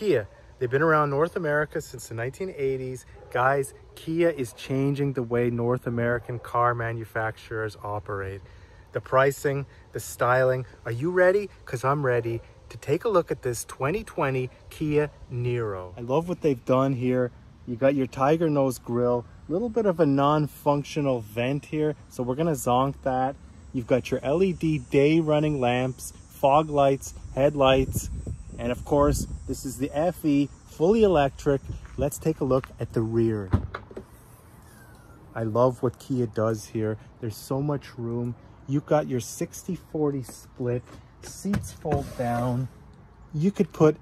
Kia. They've been around North America since the 1980s. Guys, Kia is changing the way North American car manufacturers operate. The pricing, the styling. Are you ready? Because I'm ready to take a look at this 2020 Kia Niro. I love what they've done here. You got your tiger nose grill, a little bit of a non-functional vent here. So we're gonna zonk that. You've got your LED day running lamps, fog lights, headlights, and of course, this is the FE, fully electric. Let's take a look at the rear. I love what Kia does here. There's so much room. You've got your 60-40 split, seats fold down. You could put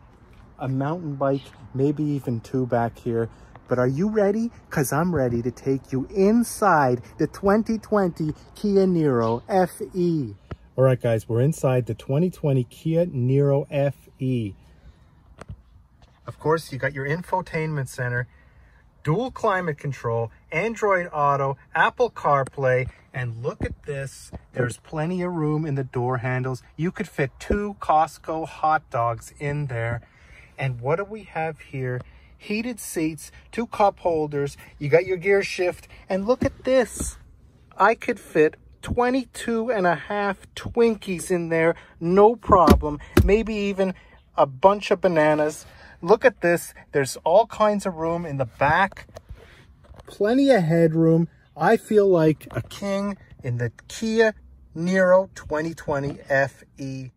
a mountain bike, maybe even two back here. But are you ready? Because I'm ready to take you inside the 2020 Kia Niro FE. All right, guys, we're inside the 2020 Kia Niro FE. Of course, you got your infotainment center, dual climate control, Android Auto, Apple CarPlay, and look at this. There's plenty of room in the door handles. You could fit two Costco hot dogs in there. And what do we have here? heated seats, two cup holders, you got your gear shift, and look at this. I could fit 22 and a half Twinkies in there, no problem. Maybe even a bunch of bananas. Look at this. There's all kinds of room in the back. Plenty of headroom. I feel like a king in the Kia Niro 2020 FE.